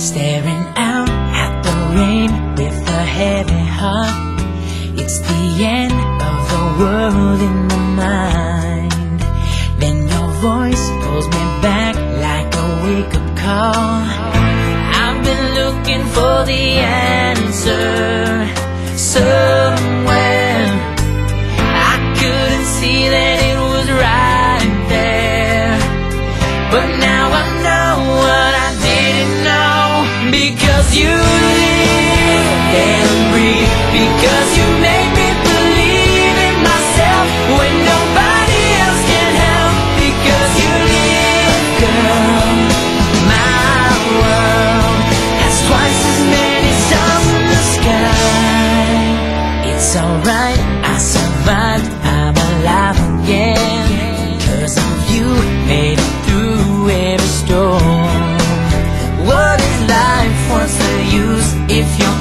Staring out at the rain with a heavy heart. It's the end of the world in my mind. Then your voice pulls me back like a wake-up call. I've been looking for the answer.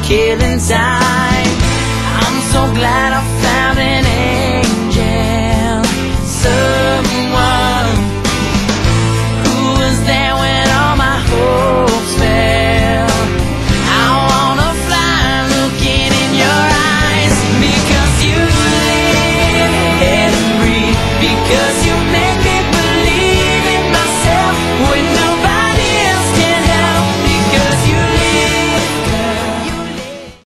killing time. I'm so glad I found an angel, someone who was there when all my hopes fell. I wanna fly looking in your eyes because you live and breathe because